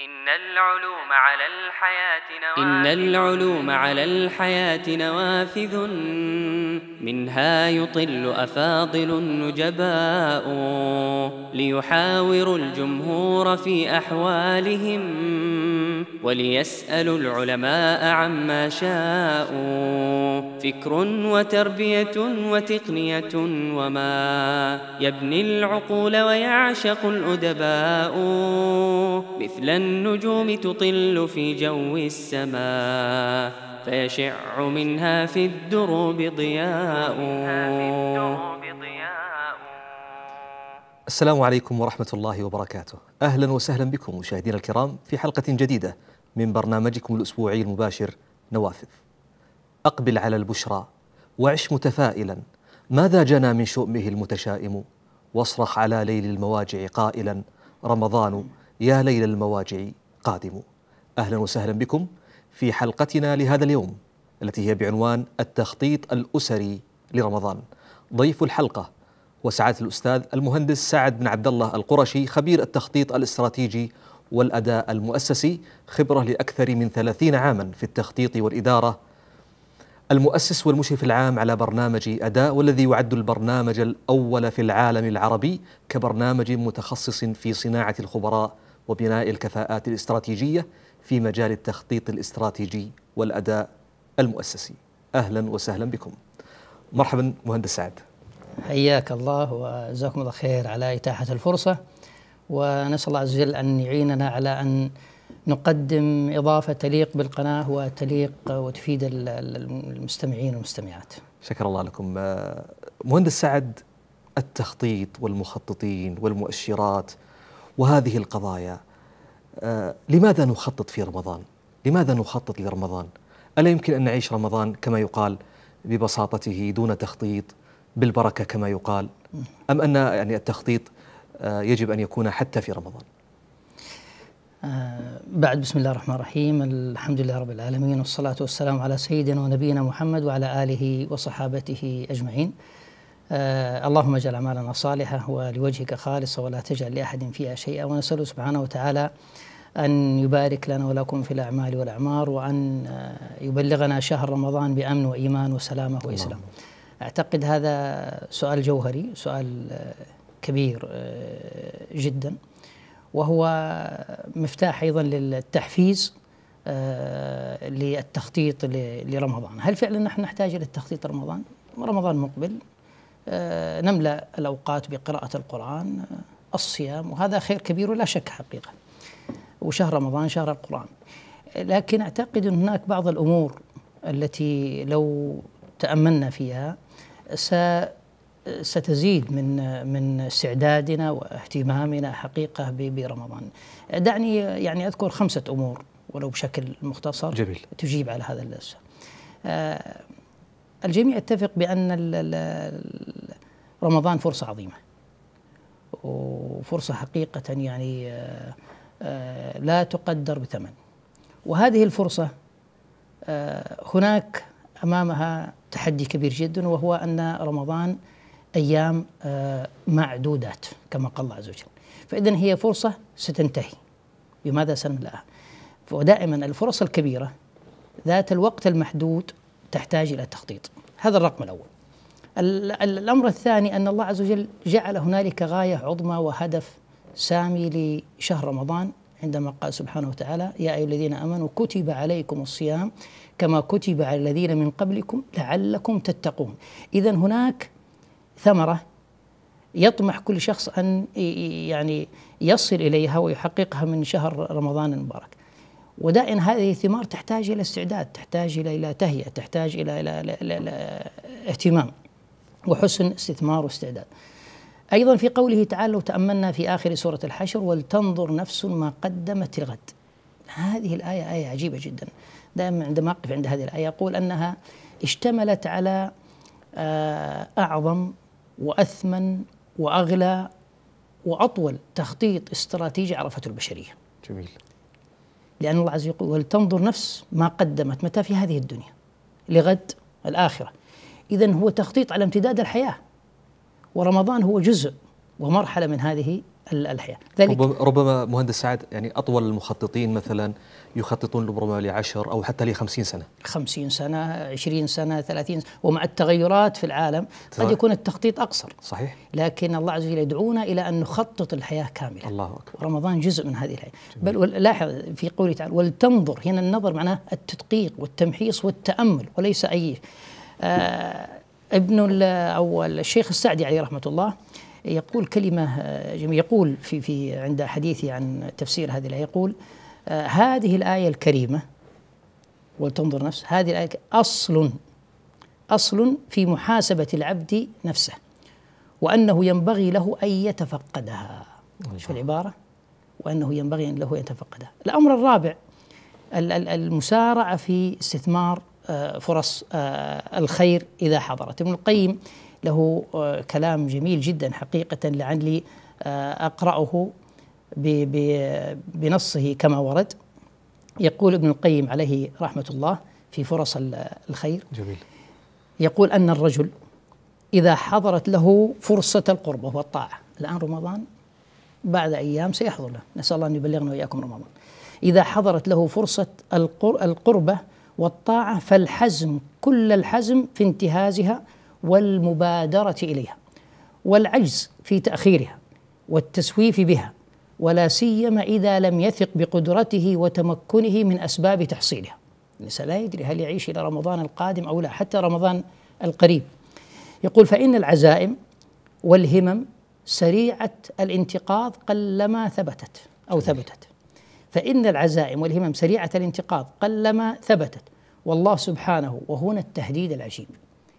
إن العلوم على الحياة نوافذ. إن العلوم على الحياة نوافذ. منها يطل أفاضل نجباء ليحاوروا الجمهور في أحوالهم وليسألوا العلماء عما شاءوا. فكر وتربية وتقنية وما يبني العقول ويعشق الأدباء. مثل النجوم تطل في جو السماء. فيشع منها في الدروب ضياء. السلام عليكم ورحمة الله وبركاته. أهلا وسهلا بكم مشاهدينا الكرام في حلقة جديدة من برنامجكم الأسبوعي المباشر نوافذ. أقبل على البشرى وعش متفائلا. ماذا جنى من شؤمه المتشائم؟ واصرخ على ليل المواجع قائلا. رمضان يا ليل المواجع قادم. أهلا وسهلا بكم في حلقتنا لهذا اليوم التي هي بعنوان التخطيط الأسري لرمضان. ضيف الحلقة وسعادة الأستاذ المهندس سعد بن عبد الله القرشي خبير التخطيط الاستراتيجي والأداء المؤسسي خبرة لأكثر من ثلاثين عاما في التخطيط والإدارة. المؤسس والمشرف العام على برنامج أداء والذي يعد البرنامج الأول في العالم العربي كبرنامج متخصص في صناعة الخبراء وبناء الكفاءات الاستراتيجية. في مجال التخطيط الاستراتيجي والأداء المؤسسي. أهلا وسهلا بكم. مرحبا مهندس سعد. حياك الله وجزاكم الله خير على إتاحة الفرصة. ونسأل الله عز وجل أن يعيننا على أن نقدم إضافة تليق بالقناة وتليق وتفيد المستمعين والمستمعات. شكر الله لكم. مهندس سعد التخطيط والمخططين والمؤشرات وهذه القضايا لماذا نخطط في رمضان؟ لماذا نخطط لرمضان؟ ألا يمكن أن نعيش رمضان كما يقال ببساطته دون تخطيط بالبركة كما يقال أم أن يعني التخطيط يجب أن يكون حتى في رمضان آه بعد بسم الله الرحمن الرحيم الحمد لله رب العالمين والصلاة والسلام على سيدنا ونبينا محمد وعلى آله وصحابته أجمعين آه اللهم اجعل أعمالنا صالحة ولوجهك خالصة ولا تجعل لأحد فيها شيئا ونسأله سبحانه وتعالى أن يبارك لنا ولكم في الأعمال والأعمار وأن آه يبلغنا شهر رمضان بأمن وإيمان وسلامة وإسلام. أعتقد هذا سؤال جوهري سؤال كبير جدا وهو مفتاح أيضا للتحفيز للتخطيط لرمضان. هل فعلا نحن نحتاج إلى التخطيط رمضان؟ رمضان مقبل نملأ الأوقات بقراءة القرآن الصيام وهذا خير كبير ولا شك حقيقة. وشهر رمضان شهر القرآن لكن أعتقد أن هناك بعض الأمور التي لو تأملنا فيها ستزيد من من استعدادنا واهتمامنا حقيقة برمضان. دعني يعني أذكر خمسة أمور ولو بشكل مختصر جميل. تجيب على هذا السؤال. الجميع يتفق بأن رمضان فرصة عظيمة. وفرصة حقيقة يعني لا تقدر بثمن. وهذه الفرصة هناك أمامها تحدي كبير جدا وهو أن رمضان أيام معدودات كما قال الله عز وجل. فاذا هي فرصة ستنتهي. بماذا سنملأها؟ ودائما الفرص الكبيرة ذات الوقت المحدود تحتاج إلى تخطيط. هذا الرقم الأول. الأمر الثاني أن الله عز وجل جعل هنالك غاية عظمى وهدف سامي لشهر رمضان عندما قال سبحانه وتعالى يا أيها الذين آمنوا كتب عليكم الصيام كما كتب على الذين من قبلكم لعلكم تتقون. اذا هناك ثمرة يطمح كل شخص أن يعني يصل إليها ويحققها من شهر رمضان المبارك. ودائما هذه الثمار تحتاج إلى استعداد تحتاج إلى إلى تهيئة تحتاج إلى, إلى, إلى اهتمام وحسن استثمار واستعداد. أيضا في قوله تعالى لو تأملنا في آخر سورة الحشر ولتنظر نفس ما قدمت لغد هذه الآية آية عجيبة جدا دائما عندما اقف عند هذه الآية أقول أنها اشتملت على أعظم وأثمن وأغلى وأطول تخطيط استراتيجي عرفته البشرية. جميل. لأن الله عز وجل يقول ولتنظر نفس ما قدمت متى في هذه الدنيا لغد الآخرة. اذا هو تخطيط على امتداد الحياة. ورمضان هو جزء ومرحلة من هذه الحياة. ذلك ربما, مهندس سعد يعني أطول المخططين مثلا يخططون ربما لعشر أو حتى لخمسين سنة. خمسين سنة عشرين سنة ثلاثين ومع التغيرات في العالم قد يكون التخطيط أقصر. صحيح. لكن الله عز وجل يدعونا إلى أن نخطط الحياة كاملة. الله أكبر. رمضان جزء من هذه الحياة. بل لاحظ في قوله تعالى ولتنظر هنا النظر معناه التدقيق والتمحيص والتأمل وليس أي آه ابن أو الشيخ السعدي عليه رحمة الله يقول كلمة آه، يقول في في عند حديثي عن تفسير هذه الآية يقول آه، هذه الآية الكريمة ولتنظر نفس هذه الآية أصل أصل في محاسبة العبد نفسه وأنه ينبغي له أن يتفقدها. شوف العبارة وأنه ينبغي له أن يتفقدها. الأمر الرابع المسارعة في استثمار فرص الخير إذا حضرت. ابن القيم له آه، كلام جميل جدا حقيقة لعلي آه، أقرأه بنصه كما ورد. يقول ابن القيم عليه رحمة الله في فرص الخير. جميل. يقول أن الرجل إذا حضرت له فرصة القربة والطاعة الآن رمضان بعد أيام سيحضر له. نسأل الله أن يبلغنا وإياكم رمضان. إذا حضرت له فرصة القربة والطاعة فالحزم كل الحزم في انتهازها والمبادرة إليها والعجز في تأخيرها والتسويف بها ولا سيما إذا لم يثق بقدرته وتمكنه من أسباب تحصيلها. الانسان لا يدري هل يعيش إلى رمضان القادم أو لا حتى رمضان القريب. يقول فإن العزائم والهمم سريعة الانتقاض قلما ثبتت أو ثبتت. فإن العزائم والهمم سريعة الانتقاض قلما ثبتت. والله سبحانه وهنا التهديد العجيب.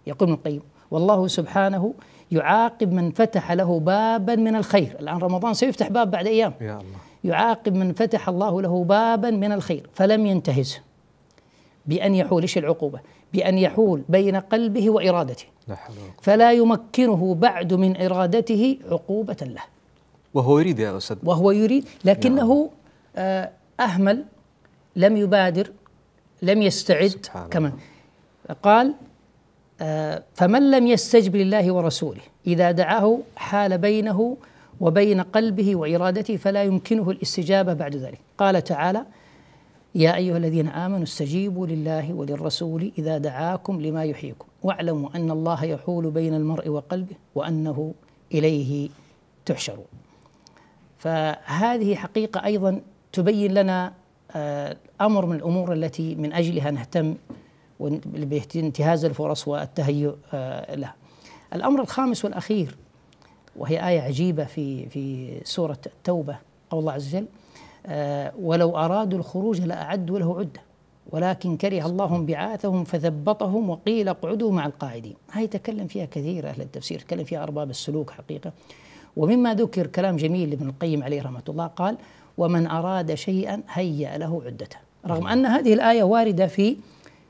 يقول ابن القيم والله سبحانه يعاقب من فتح له بابا من الخير. الآن رمضان سيفتح باب بعد أيام. يا الله. يعاقب من فتح الله له بابا من الخير. فلم ينتهزه بأن يحول إيش العقوبة؟ بأن يحول بين قلبه وإرادته. لا حول فلا يمكنه بعد من إرادته عقوبة له. وهو يريد يا أستاذ. وهو يريد لكنه أهمل لم يبادر لم يستعد كما قال آه، فمن لم يستجب لله ورسوله إذا دعاه حال بينه وبين قلبه وإرادته فلا يمكنه الاستجابة بعد ذلك. قال تعالى يا أيها الذين آمنوا استجيبوا لله وللرسول إذا دعاكم لما يحييكم. واعلموا أن الله يحول بين المرء وقلبه وأنه إليه تحشرون. فهذه حقيقة أيضا تبين لنا آه، أمر من الأمور التي من أجلها نهتم بانتهاز الفرص والتهيؤ آه، لها. الأمر الخامس والأخير وهي آية عجيبة في في سورة التوبة قول الله عز وجل آه، ولو أرادوا الخروج لأعدوا له عدة ولكن كره الله بعاثهم فثبطهم وقيل اقعدوا مع القاعدين هاي تكلم فيها كثير أهل التفسير تكلم فيها أرباب السلوك حقيقة ومما ذكر كلام جميل لابن القيم عليه رحمة الله قال ومن أراد شيئا هيأ له عدته. رغم أن هذه الآية واردة في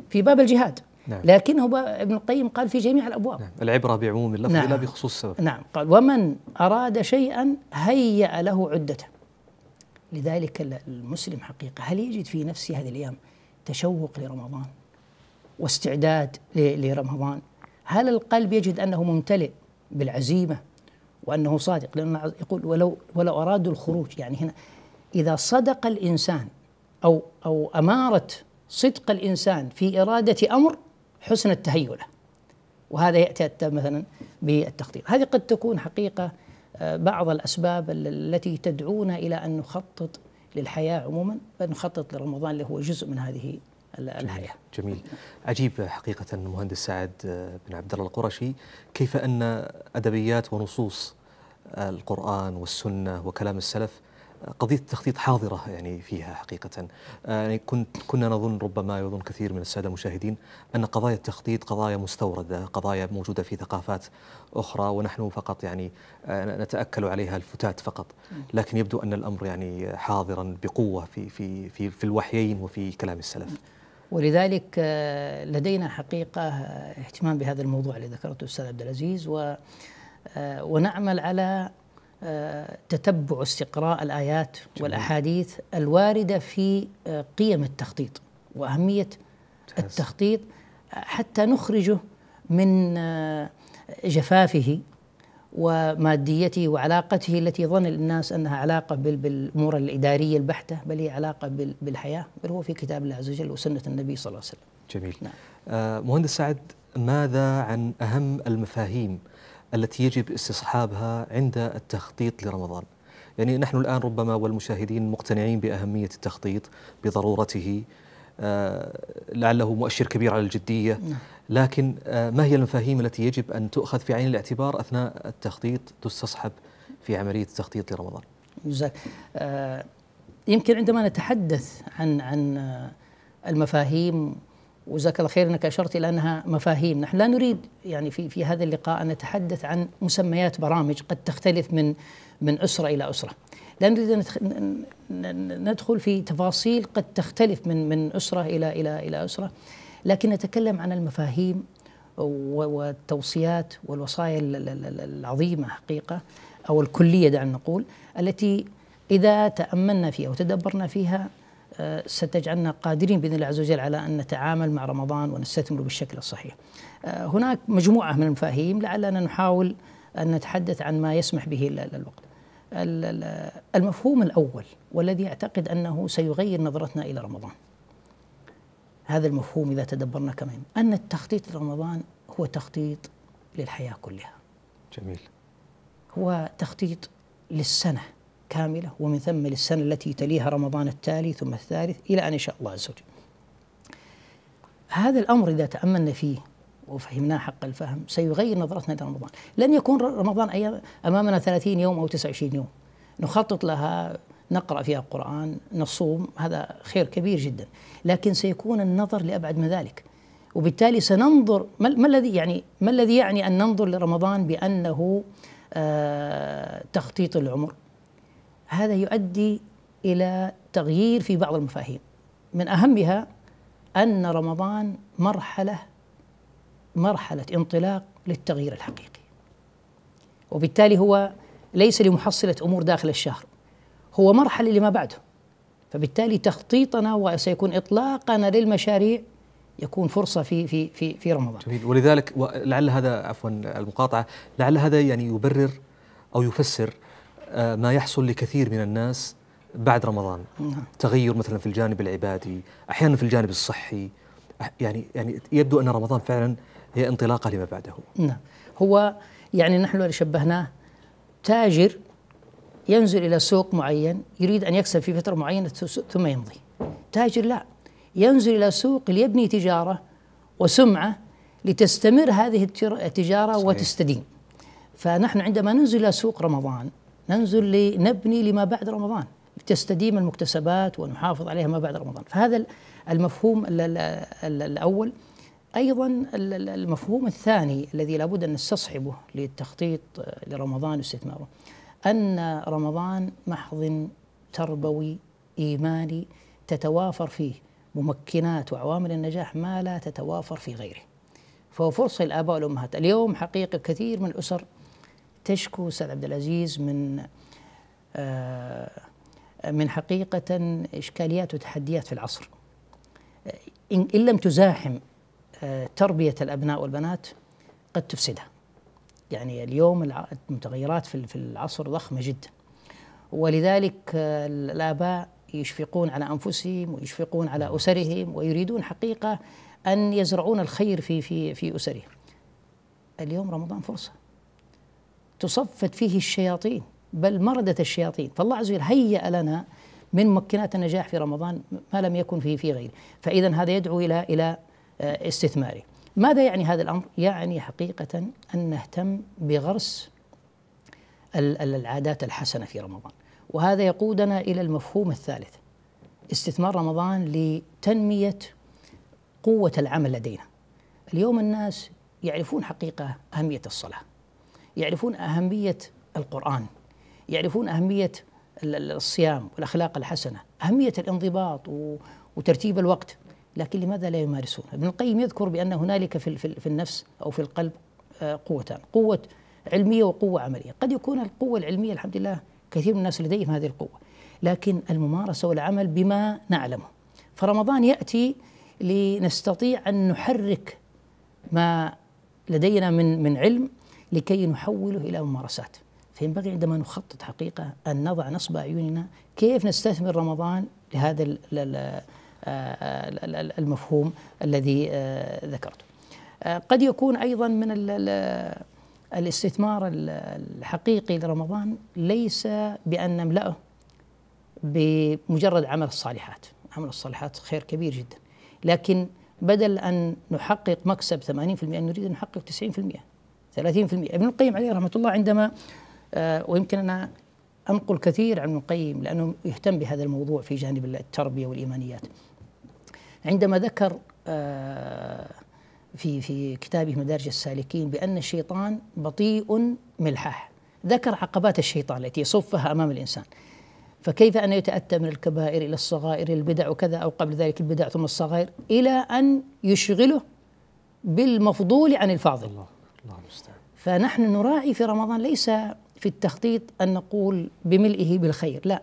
في باب الجهاد. نعم. لكنه ابن القيم قال في جميع الأبواب. نعم. العبرة بعموم اللفظ نعم. لا بخصوص السبب. نعم. قال ومن أراد شيئا هيأ له عدته. لذلك المسلم حقيقة هل يجد في نفسه هذه الأيام تشوق لرمضان واستعداد لرمضان؟ هل القلب يجد أنه ممتلئ بالعزيمة وأنه صادق؟ لأنه يقول ولو ولو أرادوا الخروج يعني هنا إذا صدق الإنسان أو أو اماره صدق الإنسان في إرادة أمر حسن التهيؤ له وهذا يأتي مثلا بالتخطيط هذه قد تكون حقيقة آه، بعض الأسباب التي تدعونا إلى أن نخطط للحياة عموما بل نخطط لرمضان اللي هو جزء من هذه الحياة. جميل, جميل. عجيب حقيقة مهندس سعد آه، بن عبد الله القرشي كيف أن أدبيات ونصوص القرآن والسنة وكلام السلف قضية التخطيط حاضرة يعني فيها حقيقة. آه، يعني كنت كنا نظن ربما يظن كثير من السادة المشاهدين أن قضايا التخطيط قضايا مستوردة قضايا موجودة في ثقافات أخرى ونحن فقط يعني آه، نتأكل عليها الفتات فقط. لكن يبدو أن الأمر يعني حاضرا بقوة في, في, في, في الوحيين وفي كلام السلف. ولذلك آه، لدينا حقيقة اهتمام بهذا الموضوع اللي ذكرته الأستاذ عبد العزيز و ونعمل على تتبع استقراء الآيات والأحاديث الواردة في آه، قيم التخطيط وأهمية التخطيط حتى نخرجه من آه، جفافه وماديته وعلاقته التي ظن الناس أنها علاقة بالأمور الإدارية البحتة بل هي علاقة بالحياة بل هو في كتاب الله عز وجل وسنة النبي صلى الله عليه وسلم. جميل. نعم. آه مهندس سعد ماذا عن أهم المفاهيم التي يجب استصحابها عند التخطيط لرمضان؟ يعني نحن الآن ربما والمشاهدين مقتنعين بأهمية التخطيط بضرورته آه لعله مؤشر كبير على الجدية نعم. لكن آه، ما هي المفاهيم التي يجب أن تؤخذ في عين الاعتبار أثناء التخطيط تستصحب في عملية التخطيط لرمضان جزاك آه يمكن عندما نتحدث عن عن المفاهيم وجزاك الله خير إنك أشرت إلى أنها مفاهيم، نحن لا نريد يعني في في هذا اللقاء أن نتحدث عن مسميات برامج قد تختلف من من أسرة إلى أسرة. لا نريد أن ندخل في تفاصيل قد تختلف من من أسرة إلى إلى إلى أسرة. لكن نتكلم عن المفاهيم والتوصيات والوصايا العظيمة حقيقة أو الكلية دعنا نقول التي إذا تأملنا فيها وتدبرنا فيها ستجعلنا قادرين بإذن الله عز وجل على أن نتعامل مع رمضان ونستثمر بالشكل الصحيح. آه، هناك مجموعة من المفاهيم لعلنا نحاول أن نتحدث عن ما يسمح به الوقت. المفهوم الأول والذي أعتقد أنه سيغير نظرتنا إلى رمضان. هذا المفهوم إذا تدبرنا كمان أن التخطيط لرمضان هو تخطيط للحياة كلها جميل هو تخطيط للسنة كاملة ومن ثم للسنة التي تليها رمضان التالي ثم الثالث إلى أن يشاء الله عز وجل. هذا الأمر إذا تأملنا فيه وفهمناه حق الفهم سيغير نظرتنا لرمضان لن يكون رمضان أيام أمامنا 30 يوم أو 29 يوم. نخطط لها نقرأ فيها القرآن نصوم هذا خير كبير جدا. لكن سيكون النظر لأبعد من ذلك. وبالتالي سننظر ما الذي يعني ما الذي يعني أن ننظر لرمضان بأنه آه تخطيط العمر؟ هذا يؤدي إلى تغيير في بعض المفاهيم. من أهمها أن رمضان مرحلة مرحلة انطلاق للتغيير الحقيقي. وبالتالي هو ليس لمحصلة أمور داخل الشهر هو مرحلة لما بعده. فبالتالي تخطيطنا وسيكون إطلاقنا للمشاريع يكون فرصة في في في في رمضان. جميل. ولذلك لعل هذا عفوا المقاطعة لعل هذا يعني يبرر أو يفسر ما يحصل لكثير من الناس بعد رمضان. نعم. تغير مثلا في الجانب العبادي أحيانا في الجانب الصحي. يعني يعني يبدو أن رمضان فعلا هي انطلاقة لما بعده. نعم. هو يعني نحن شبهناه تاجر ينزل إلى سوق معين يريد أن يكسب في فترة معينة ثم يمضي. تاجر لا. ينزل إلى سوق ليبني تجارة وسمعة لتستمر هذه التجارة صحيح. وتستديم فنحن عندما ننزل إلى سوق رمضان ننزل لنبني لما بعد رمضان لتستديم المكتسبات ونحافظ عليها ما بعد رمضان. فهذا المفهوم الأول. أيضا المفهوم الثاني الذي لابد أن نستصحبه للتخطيط لرمضان واستثماره أن رمضان محض تربوي إيماني تتوافر فيه. ممكنات وعوامل النجاح ما لا تتوافر في غيره. فهو فرصة للآباء والأمهات اليوم حقيقة كثير من الأسر تشكو أستاذ عبد العزيز من آه من حقيقة إشكاليات وتحديات في العصر. إن لم تزاحم آه تربية الأبناء والبنات قد تفسدها. يعني اليوم المتغيرات في العصر ضخمة جدا. ولذلك آه، الآباء يشفقون على أنفسهم ويشفقون على أسرهم ويريدون حقيقة أن يزرعون الخير في في في أسرهم. اليوم رمضان فرصة. تصفد فيه الشياطين بل مردت الشياطين فالله عز وجل هيأ لنا من ممكنات النجاح في رمضان ما لم يكن فيه في غيره فإذا هذا يدعو إلى إلى آه، استثماره ماذا يعني هذا الأمر؟ يعني حقيقة أن نهتم بغرس العادات الحسنة في رمضان، وهذا يقودنا إلى المفهوم الثالث استثمار رمضان لتنمية قوة العمل لدينا. اليوم الناس يعرفون حقيقة أهمية الصلاة. يعرفون أهمية القرآن. يعرفون أهمية الصيام والأخلاق الحسنة، أهمية الانضباط وترتيب الوقت. لكن لماذا لا يمارسون ابن القيم يذكر بأن هنالك في, في النفس أو في القلب آه، قوتان قوة علمية وقوة عملية قد يكون القوة العلمية الحمد لله كثير من الناس لديهم هذه القوة لكن الممارسة والعمل بما نعلمه فرمضان يأتي لنستطيع أن نحرك ما لدينا من من علم لكي نحوله إلى ممارسات. فينبغي عندما نخطط حقيقة أن نضع نصب أعيننا كيف نستثمر رمضان لهذا ال- ال- المفهوم الذي آه، ذكرته. آه، قد يكون أيضا من ال- ال- الاستثمار ال- الحقيقي لرمضان ليس بأن نملأه بمجرد عمل الصالحات. عمل الصالحات خير كبير جدا. لكن بدل أن نحقق مكسب 80% نريد أن نحقق 90% 30% ابن القيم عليه رحمة الله عندما آه، ويمكن أنا أنقل كثير عن ابن القيم لأنه يهتم بهذا الموضوع في جانب التربية والإيمانيات. عندما ذكر آه، في في كتابه مدارج السالكين بأن الشيطان بطيء ملحاح ذكر عقبات الشيطان التي يصفها أمام الإنسان. فكيف أن يتأتى من الكبائر إلى الصغائر البدع وكذا أو قبل ذلك البدع ثم الصغائر إلى أن يشغله بالمفضول عن الفاضل. الله. الله المستعان فنحن نراعي في رمضان ليس في التخطيط أن نقول بملئه بالخير لا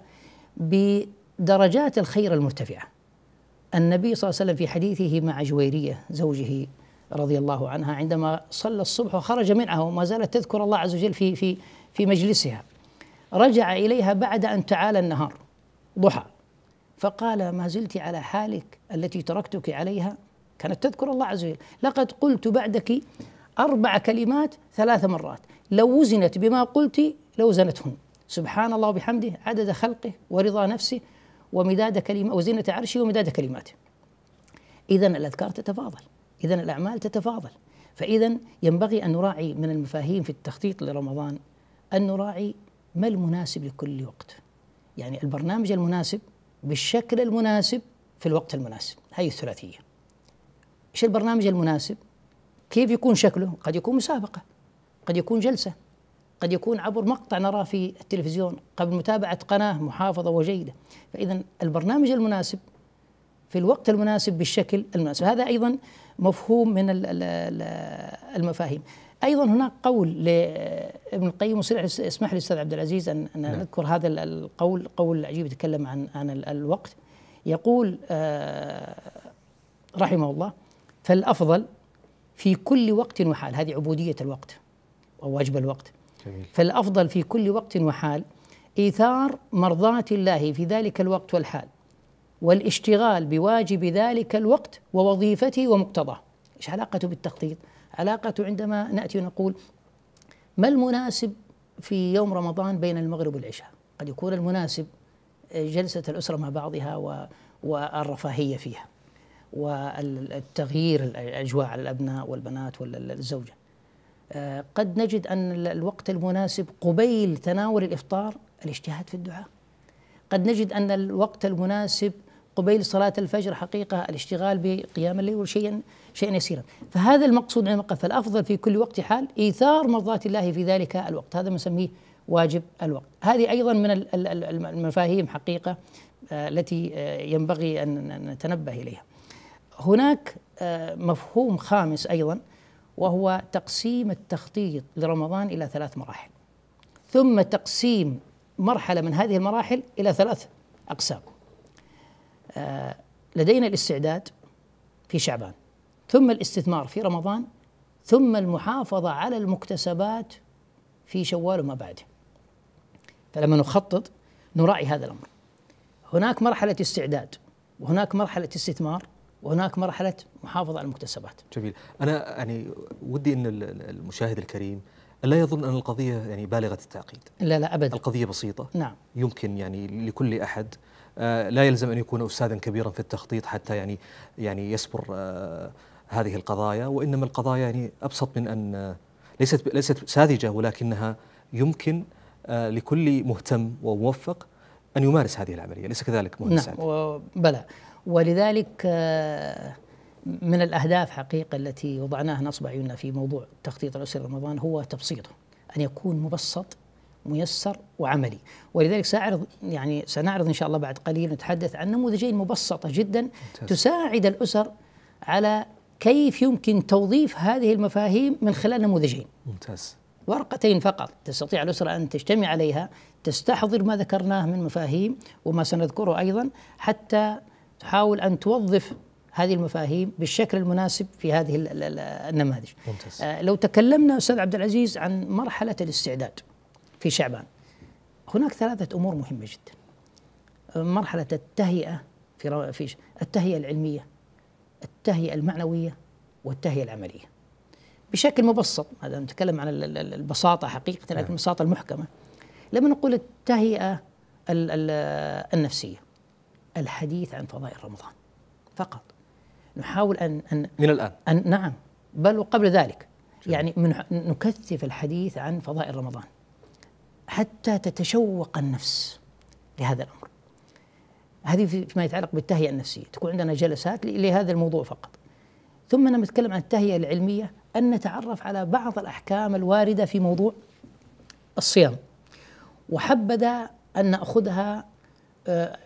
بدرجات الخير المرتفعة. النبي صلى الله عليه وسلم في حديثه مع جويرية زوجه رضي الله عنها عندما صلى الصبح وخرج منها وما زالت تذكر الله عز وجل في في في مجلسها رجع إليها بعد أن تعالى النهار ضحى. فقال ما زلت على حالك التي تركتك عليها؟ كانت تذكر الله عز وجل. لقد قلت بعدك أربع كلمات ثلاث مرات. لو وزنت بما قلت لوزنتهن سبحان الله وبحمده عدد خلقه ورضا نفسه ومداد كلمة وزنة عرشه ومداد كلماته. إذا الأذكار تتفاضل. إذا الأعمال تتفاضل. فإذا ينبغي أن نراعي من المفاهيم في التخطيط لرمضان أن نراعي ما المناسب لكل وقت. يعني البرنامج المناسب بالشكل المناسب في الوقت المناسب. هذه الثلاثية. إيش البرنامج المناسب؟ كيف يكون شكله؟ قد يكون مسابقة قد يكون جلسة قد يكون عبر مقطع نراه في التلفزيون قبل متابعة قناة محافظة وجيدة. فإذا البرنامج المناسب في الوقت المناسب بالشكل المناسب. هذا أيضا مفهوم من ال- ال- ال- المفاهيم. أيضا هناك قول لابن القيم اسمح لي أستاذ عبد العزيز أن, أن نذكر هذا ال- القول قول عجيب يتكلم عن عن ال- الوقت. يقول آه، رحمه الله فالأفضل في كل وقت وحال. هذه عبودية الوقت أو واجب الوقت. جميل. فالأفضل في كل وقت وحال إيثار مرضاة الله في ذلك الوقت والحال والاشتغال بواجب ذلك الوقت ووظيفته ومقتضاه. إيش علاقته بالتخطيط؟ علاقته عندما نأتي ونقول ما المناسب في يوم رمضان بين المغرب والعشاء؟ قد يكون المناسب جلسة الأسرة مع بعضها والرفاهية فيها. والتغيير الأجواء على الأبناء والبنات والزوجة. آه، قد نجد أن ال- الوقت المناسب قبيل تناول الإفطار الاجتهاد في الدعاء. قد نجد أن الوقت المناسب قبيل صلاة الفجر حقيقة الاشتغال بقيام الليل شيئا شيئا يسيرا. فهذا المقصود عندما قال فالأفضل في كل وقت حال إيثار مرضاة الله في ذلك الوقت. هذا ما نسميه واجب الوقت. هذه أيضا من ال- ال- ال- المفاهيم حقيقة آه، التي آه، ينبغي أن نتنبه إليها. هناك آه، مفهوم خامس أيضا وهو تقسيم التخطيط لرمضان إلى ثلاث مراحل. ثم تقسيم مرحلة من هذه المراحل إلى ثلاث أقسام. آه، لدينا الاستعداد في شعبان ثم الاستثمار في رمضان ثم المحافظة على المكتسبات في شوال وما بعده. فلما نخطط نراعي هذا الأمر. هناك مرحلة استعداد وهناك مرحلة استثمار وهناك مرحلة محافظة على المكتسبات. جميل. أنا يعني ودي أن ال- ال- المشاهد الكريم لا يظن أن القضية يعني بالغة التعقيد. لا لا ابدا. القضية بسيطة. نعم. يمكن يعني لكل أحد. آه، لا يلزم أن يكون استاذا كبيرا في التخطيط حتى يعني يعني يسبر آه، هذه القضايا وإنما القضايا يعني أبسط من أن آه، ليست ليست ساذجة ولكنها يمكن لكل مهتم وموفق أن يمارس هذه العملية. اليس كذلك مهندس نعم سعد؟ ولذلك آه، من الأهداف حقيقة التي وضعناها نصب عيوننا في موضوع تخطيط الاسره رمضان هو تبسيطه أن يكون مبسط ميسر وعملي. ولذلك سأعرض يعني سنعرض إن شاء الله بعد قليل نتحدث عن نموذجين مبسطة جدا ممتاز. تساعد الأسر على كيف يمكن توظيف هذه المفاهيم من خلال نموذجين. ممتاز. ورقتين فقط تستطيع الأسرة أن تجتمع عليها تستحضر ما ذكرناه من مفاهيم وما سنذكره أيضا حتى تحاول أن توظف هذه المفاهيم بالشكل المناسب في هذه ال- ال- ال- النماذج. ممتاز. آه، لو تكلمنا أستاذ عبد العزيز عن مرحلة الاستعداد في شعبان. هناك ثلاثة أمور مهمة جدا. آه، مرحلة التهيئة في في التهيئة العلمية التهيئة المعنوية والتهيئة العملية. بشكل مبسط هذا نتكلم عن ال- ال- البساطة حقيقة لكن البساطة المحكمة. لما نقول التهيئة ال- ال- النفسية الحديث عن فضائل رمضان. فقط. نحاول أن أن من الآن. أن نعم. بل وقبل ذلك. يعني من نكثف الحديث عن فضائل رمضان. حتى تتشوق النفس لهذا الأمر. هذه في- فيما يتعلق بالتهيئة النفسية. تكون عندنا جلسات لهذا الموضوع فقط. ثم لما نتكلم عن التهيئة العلمية أن نتعرف على بعض الأحكام الواردة في موضوع الصيام. وحبذا أن نأخذها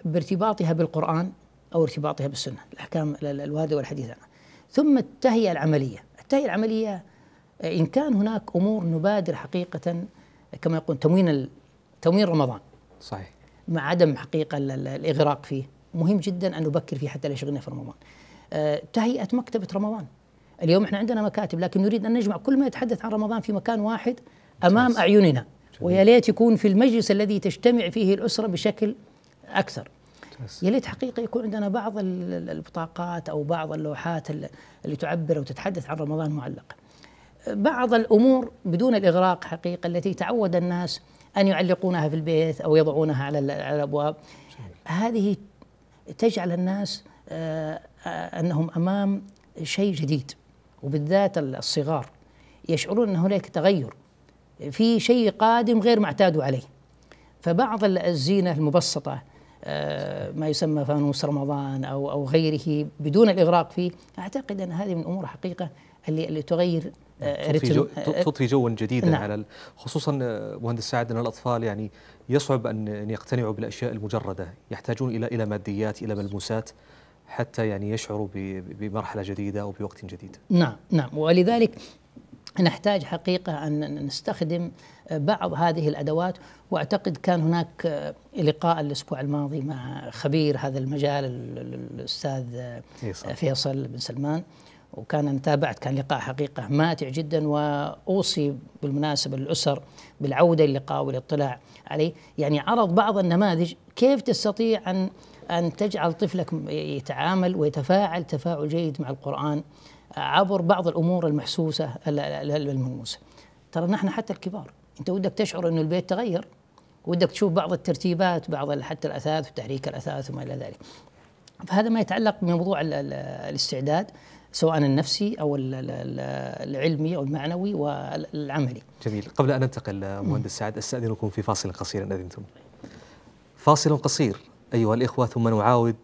بارتباطها بالقرآن أو ارتباطها بالسنة الأحكام ال- ال- الواردة والحديث. عنها ثم التهيئة العملية. التهيئة العملية إن كان هناك أمور نبادر حقيقة كما يقول تموين تموين رمضان. صحيح. مع عدم حقيقة ال- ال- الإغراق فيه. مهم جدا أن نبكر فيه حتى لا يشغلنا في رمضان. آه، تهيئة مكتبة رمضان. اليوم إحنا عندنا مكاتب لكن نريد أن نجمع كل ما يتحدث عن رمضان في مكان واحد أمام أعيننا. ويا ليت يكون في المجلس الذي تجتمع فيه الأسرة بشكل أكثر. ممتاز. يا ليت حقيقة يكون عندنا بعض ال- ال- البطاقات أو بعض اللوحات ال- اللي تعبر أو تتحدث عن رمضان معلقة. بعض الأمور بدون الإغراق حقيقة التي تعود الناس أن يعلقونها في البيت أو يضعونها على ال- على الأبواب. هذه تجعل الناس آه، آه، أنهم أمام شيء جديد وبالذات الصغار. يشعرون أن هناك تغير في شيء قادم غير ما اعتادوا عليه. فبعض ال- الزينة المبسطة ما يسمى فانوس رمضان أو أو غيره بدون الإغراق فيه أعتقد أن هذه من الأمور حقيقة اللي اللي تغير آه، تضفي, جو آه، تضفي جوا جديدا نعم. على خصوصا آه، مهندس سعد أن الأطفال يعني يصعب ان يقتنعوا بالأشياء المجردة، يحتاجون إلى إلى ماديات إلى ملموسات حتى يعني يشعروا بمرحلة جديدة أو بوقت جديد. نعم نعم ولذلك نحتاج حقيقة أن نستخدم بعض هذه الأدوات وأعتقد كان هناك لقاء الأسبوع الماضي مع خبير هذا المجال ال- ال- الأستاذ فيصل. فيصل بن سلمان. وكان أنا تابعت كان لقاء حقيقة ماتع جدا وأوصي بالمناسبة للأسر بالعودة للقاء والاطلاع عليه. يعني عرض بعض النماذج كيف تستطيع أن أن تجعل طفلك يتعامل ويتفاعل تفاعل جيد مع القرآن. عبر بعض الأمور المحسوسة ال- ال- الملموسة ترى نحن حتى الكبار أنت ودك تشعر أنه البيت تغير ودك تشوف بعض الترتيبات بعض حتى الأثاث وتحريك الأثاث وما إلى ذلك فهذا ما يتعلق بموضوع ال- ال- الاستعداد سواء النفسي أو ال- ال- ال- العلمي أو المعنوي والعملي. جميل، قبل أن ننتقل مهندس سعد أستأذنكم في فاصل قصير إن أذنتم. فاصل قصير أيها الإخوة ثم نعاود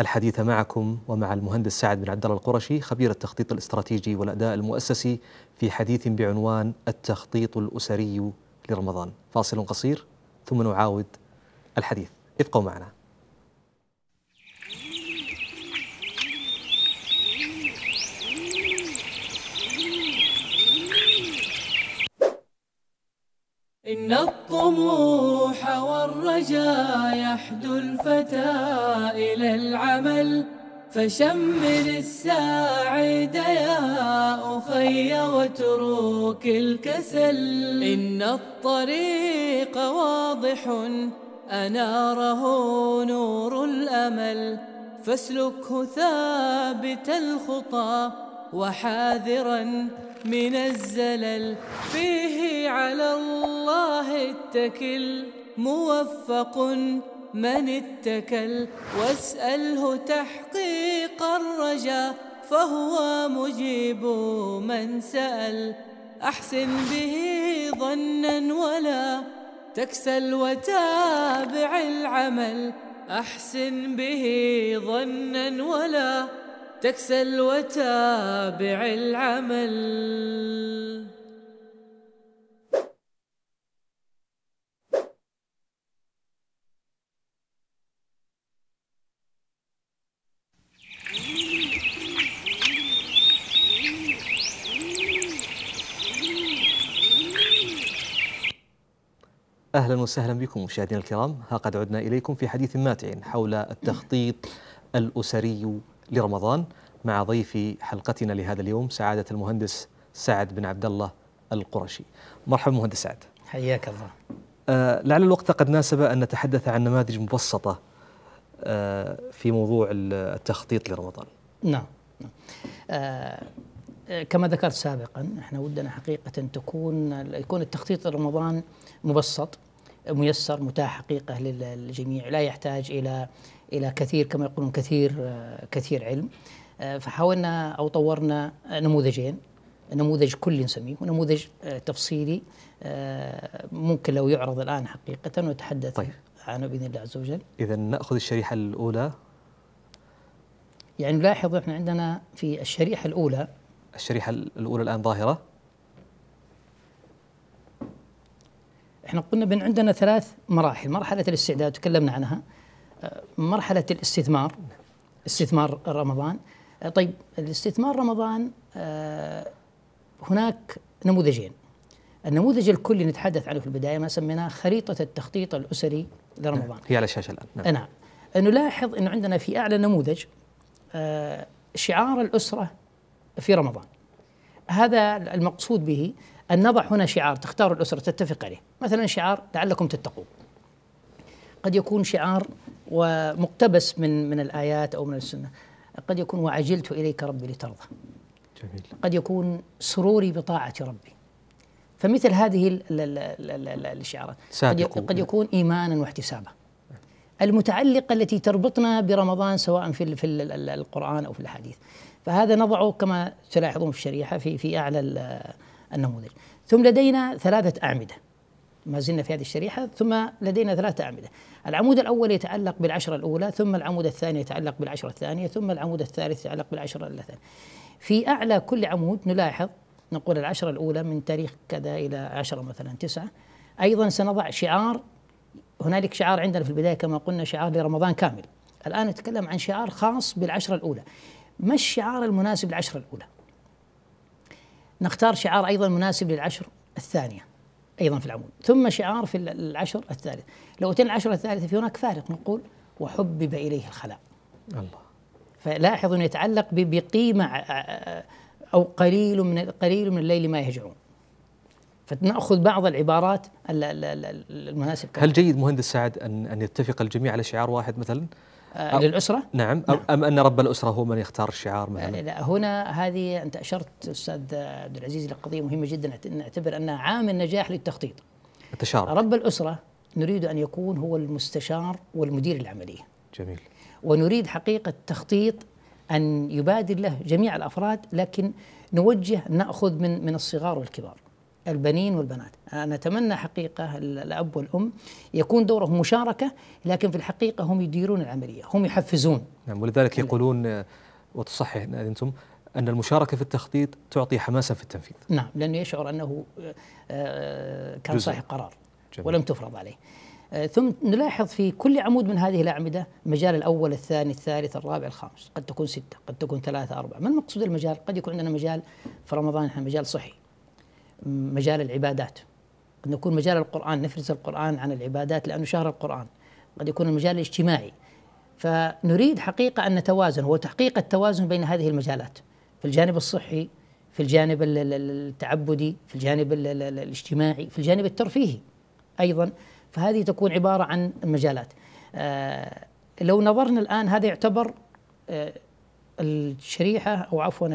الحديث معكم ومع المهندس سعد بن عبد الله القرشي خبير التخطيط الاستراتيجي والأداء المؤسسي في حديث بعنوان التخطيط الأسري لرمضان. فاصل قصير ثم نعاود الحديث. ابقوا معنا. إن الطموح والرجا يحدو الفتى إلى العمل فشمر الساعد يا أخي واترك الكسل. إن الطريق واضح أناره نور الأمل. فاسلكه ثابت الخطى وحاذرا من الزلل فيه على الله اتكل. موفق من اتكل. واسأله تحقيق الرجا فهو مجيب من سأل. أحسن به ظنا ولا تكسل وتابع العمل. أحسن به ظنا ولا تكسل وتابع العمل. أهلا وسهلا بكم مشاهدينا الكرام، ها قد عدنا إليكم في حديث ماتع حول التخطيط الأسري لرمضان مع ضيف حلقتنا لهذا اليوم سعادة المهندس سعد بن عبد الله القرشي. مرحبا مهندس سعد. حياك الله. آه لعل الوقت قد ناسب أن نتحدث عن نماذج مبسطة آه في موضوع التخطيط لرمضان. نعم نعم. آه كما ذكرت سابقا إحنا ودنا حقيقة تكون يكون التخطيط لرمضان مبسط ميسر متاح حقيقة للجميع لا يحتاج إلى إلى كثير كما يقولون كثير كثير علم. فحاولنا أو طورنا نموذجين نموذج كلي نسميه ونموذج تفصيلي ممكن لو يعرض الآن حقيقة ونتحدث طيب. عنه بإذن الله عز وجل. إذا نأخذ الشريحة الأولى. يعني نلاحظ إحنا عندنا في الشريحة الأولى. الشريحة الأولى الآن ظاهرة. إحنا قلنا بأن عندنا ثلاث مراحل. مرحلة الاستعداد تكلمنا عنها. آه، مرحلة الاستثمار استثمار رمضان. آه، طيب الاستثمار رمضان آه، هناك نموذجين. النموذج الكلي نتحدث عنه في البداية ما سميناه خريطة التخطيط الأسري لرمضان. نعم. هي على الشاشه الآن. نعم, نعم. نلاحظ إنه عندنا في أعلى نموذج شعار الأسرة في رمضان. هذا المقصود به أن نضع هنا شعار تختار الأسرة تتفق عليه. مثلا شعار لعلكم تتقون. قد يكون شعار ومقتبس من من الآيات أو من السنة. قد يكون وعجلت إليك ربي لترضى. جميل. قد يكون سروري بطاعة ربي. فمثل هذه الشعارات قد, قد يكون إيمانا واحتسابا. المتعلقة التي تربطنا برمضان سواء في في القرآن أو في الحديث. فهذا نضعه كما تلاحظون في الشريحة في في أعلى النموذج. ثم لدينا ثلاثة أعمدة. ما زلنا في هذه الشريحة ثم لدينا ثلاثة أعمدة. العمود الأول يتعلق بالعشرة الأولى ثم العمود الثاني يتعلق بالعشرة الثانية ثم العمود الثالث يتعلق بالعشرة الثانية. في أعلى كل عمود نلاحظ نقول العشرة الأولى من تاريخ كذا إلى عشرة مثلا تسعة. أيضا سنضع شعار هنالك شعار عندنا في البداية كما قلنا شعار لرمضان كامل. الآن نتكلم عن شعار خاص بالعشرة الأولى. ما الشعار المناسب للعشرة الأولى؟ نختار شعار أيضا مناسب للعشر الثانية. أيضا في العمود ثم شعار في العشر الثالث. لو أتينا العشر الثالثة في هناك فارق نقول وحبب إليه الخلاء. الله. فلاحظ أنه يتعلق بقيمة أو قليل من قليل من الليل ما يهجعون فنأخذ بعض العبارات المناسبة. هل جيد مهندس سعد ان أن يتفق الجميع على شعار واحد مثلا؟ آه، للأسرة؟ نعم, نعم. أم أن رب الأسرة هو من يختار الشعار مثلا؟ لا هنا هذه أنت أشرت أستاذ عبد العزيز لقضية مهمة جدا. نعتبر أنها عامل نجاح للتخطيط. التشارك. رب الأسرة نريد أن يكون هو المستشار والمدير العملية جميل. ونريد حقيقة تخطيط أن يبادر له جميع الأفراد لكن نوجه نأخذ من من الصغار والكبار. البنين والبنات. أنا أتمنى حقيقة الأب والأم يكون دورهم مشاركة لكن في الحقيقة هم يديرون العملية هم يحفزون. نعم ولذلك يقولون وتصحح أنتم أن المشاركة في التخطيط تعطي حماسا في التنفيذ. نعم لأنه يشعر أنه آه، كان صاحب قرار جميل. ولم تفرض عليه. آه، ثم نلاحظ في كل عمود من هذه الأعمدة المجال الأول الثاني الثالث الرابع الخامس قد تكون ستة قد تكون ثلاثة أربعة. ما المقصود المجال قد يكون عندنا مجال في رمضان مجال صحي. مجال العبادات. قد يكون مجال القرآن نفرز القرآن عن العبادات لأنه شهر القرآن. قد يكون المجال الاجتماعي. فنريد حقيقة أن نتوازن هو تحقيق التوازن بين هذه المجالات. في الجانب الصحي في الجانب التعبدي في الجانب الاجتماعي في الجانب الترفيهي أيضا. فهذه تكون عبارة عن المجالات. آه، لو نظرنا الآن هذا يعتبر آه، الشريحة أو عفوا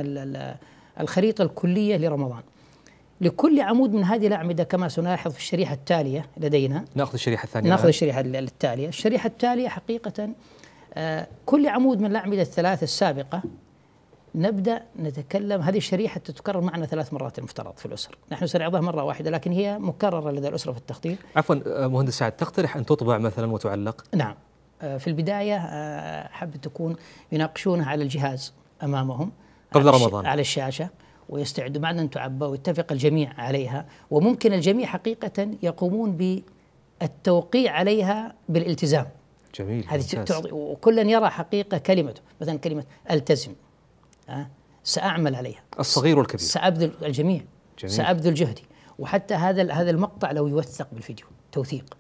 الخريطة الكلية لرمضان. لكل عمود من هذه الأعمدة كما سنلاحظ في الشريحة التالية لدينا. نأخذ الشريحة الثانية نأخذ الشريحة التالية. الشريحة التالية حقيقة آه كل عمود من الأعمدة الثلاث السابقة نبدأ نتكلم هذه الشريحة تتكرر معنا ثلاث مرات المفترض في الأسر. نحن سنعرضها مرة واحدة لكن هي مكررة لدى الأسرة في التخطيط. عفوا آه، مهندس سعد تقترح أن تطبع مثلا وتعلق نعم. آه في البداية حب تكون يناقشونها على الجهاز أمامهم قبل رمضان. على الشاشة. ويستعدوا بعد أن تعبى ويتفق الجميع عليها. وممكن الجميع حقيقة يقومون بالتوقيع عليها بالالتزام. جميل هذه تعطي وكلا يرى حقيقة كلمته مثلا كلمة ألتزم أه؟ سأعمل عليها. الصغير والكبير. سأبذل الجميع جميل. سأبذل جهدي. وحتى هذا هذا المقطع لو يوثق بالفيديو توثيق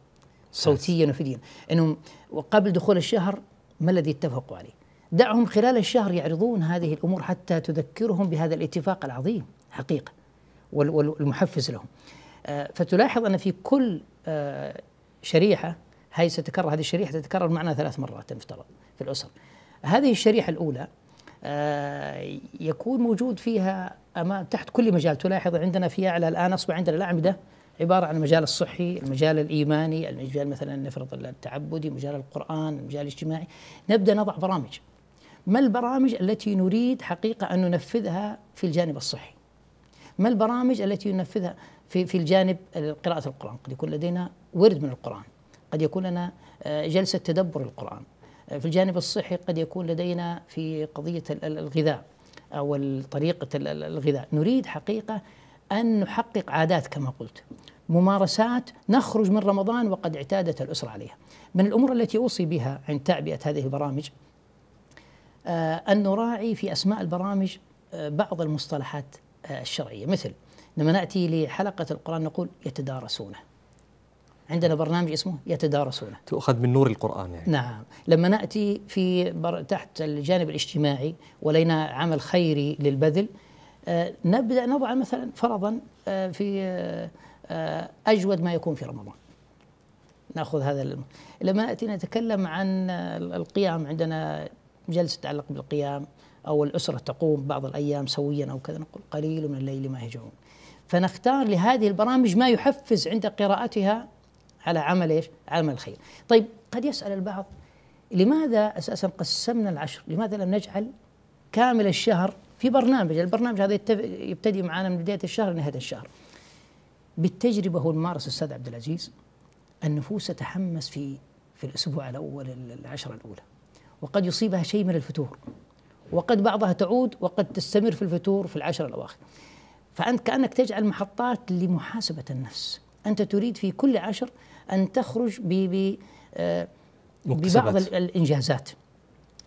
صوتيا وفيديا. إنهم وقبل دخول الشهر ما الذي اتفقوا عليه؟ دعهم خلال الشهر يعرضون هذه الأمور حتى تذكرهم بهذا الاتفاق العظيم حقيقة وال- والمحفز لهم. آه، فتلاحظ أن في كل آه، شريحة هاي ستتكرر هذه الشريحة تتكرر معنا ثلاث مرات المفترض في الأسر. هذه الشريحة الأولى آه، يكون موجود فيها امام تحت كل مجال تلاحظ عندنا في اعلى الآن أصبح عندنا الأعمدة عبارة عن المجال الصحي، المجال الإيماني، المجال مثلا نفرض التعبدي، مجال القرآن، المجال الاجتماعي، نبدأ نضع برامج. ما البرامج التي نريد حقيقة أن ننفذها في الجانب الصحي؟ ما البرامج التي ننفذها في في الجانب قراءة القرآن؟ قد يكون لدينا ورد من القرآن، قد يكون لنا آه، جلسة تدبر القرآن. آه، في الجانب الصحي قد يكون لدينا في قضية ال- ال- الغذاء أو طريقة ال- ال- الغذاء، نريد حقيقة أن نحقق عادات كما قلت. ممارسات نخرج من رمضان وقد اعتادت الأسرة عليها. من الأمور التي أوصي بها عند تعبئة هذه البرامج أن نراعي في أسماء البرامج آه، بعض المصطلحات آه، الشرعية. مثل لما نأتي لحلقة القرآن نقول يتدارسونه. عندنا برنامج اسمه يتدارسونه. تؤخذ من نور القرآن يعني. نعم. لما نأتي في بر... تحت الجانب الاجتماعي ولينا عمل خيري للبذل آه نبدأ نضع مثلا فرضا آه في آه آه أجود ما يكون في رمضان. نأخذ هذا الم... لما نأتي نتكلم عن القيام عندنا جلسة تتعلق بالقيام أو الأسرة تقوم بعض الأيام سويا أو كذا نقول قليل من الليل ما يهجعون فنختار لهذه البرامج ما يحفز عند قراءتها على عمل إيش؟ عمل الخير. طيب قد يسأل البعض لماذا أساسا قسمنا العشر؟ لماذا لم نجعل كامل الشهر في برنامج، البرنامج هذا يبتدي معنا من بداية الشهر لنهاية الشهر. بالتجربة والممارسه أستاذ عبد العزيز النفوس تتحمس في في الأسبوع الأول العشرة الأولى وقد يصيبها شيء من الفتور. وقد بعضها تعود وقد تستمر في الفتور في العشر الأواخر. فأنت كأنك تجعل محطات لمحاسبة النفس. أنت تريد في كل عشر أن تخرج ب ب آه، ببعض مكتسبات. ال- الإنجازات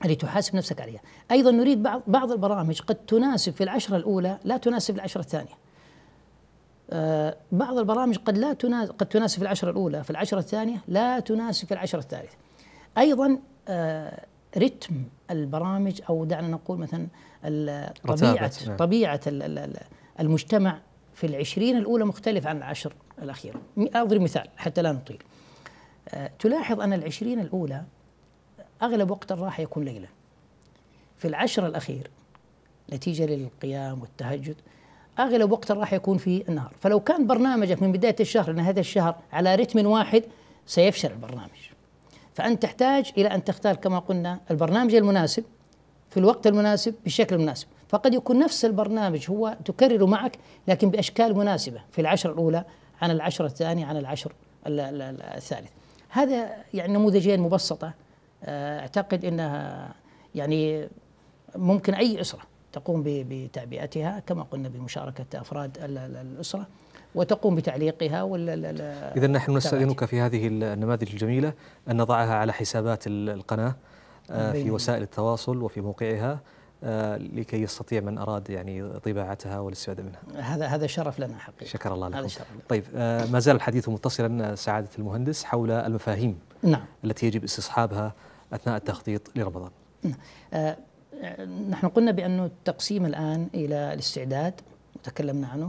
اللي تحاسب نفسك عليها. أيضا نريد بعض بعض البرامج قد تناسب في العشرة الأولى لا تناسب العشرة الثانية. آه، بعض البرامج قد لا تناسب قد تناسب العشرة الأولى في العشرة الثانية لا تناسب في العشرة الثالثة. أيضا آه، رتم البرامج أو دعنا نقول مثلا طبيعة نعم. ال- المجتمع في العشرين الأولى مختلف عن العشر الأخيرة. م- أضرب مثال حتى لا نطيل. آه، تلاحظ أن العشرين الأولى أغلب وقت الراحة يكون ليلا في العشر الأخير نتيجة للقيام والتهجد أغلب وقت الراحة يكون في النهار. فلو كان برنامجك من بداية الشهر لنهاية الشهر على رتم واحد سيفشل البرنامج. فأنت تحتاج إلى أن تختار كما قلنا البرنامج المناسب في الوقت المناسب بالشكل المناسب. فقد يكون نفس البرنامج هو تكرره معك لكن بأشكال مناسبة في العشر الأولى عن العشر الثانية عن العشر ال- ال- ال- الثالث. هذا يعني نموذجين مبسطة آه، أعتقد أنها يعني ممكن أي أسرة تقوم بتعبئتها كما قلنا بمشاركة أفراد ال- ال- الأسرة. وتقوم بتعليقها ولا إذا نحن نستأذنك في هذه النماذج الجميلة أن نضعها على حسابات ال- القناة آه، في وسائل التواصل وفي موقعها آه، لكي يستطيع من أراد يعني طباعتها والاستفادة منها. هذا هذا شرف لنا حقيقة. شكر الله هذا لكم. شرف لنا. طيب آه، ما زال الحديث متصلا سعادة المهندس حول المفاهيم نعم. التي يجب استصحابها أثناء التخطيط لرمضان. آه، نحن قلنا بأنه التقسيم الآن إلى الاستعداد وتكلمنا عنه.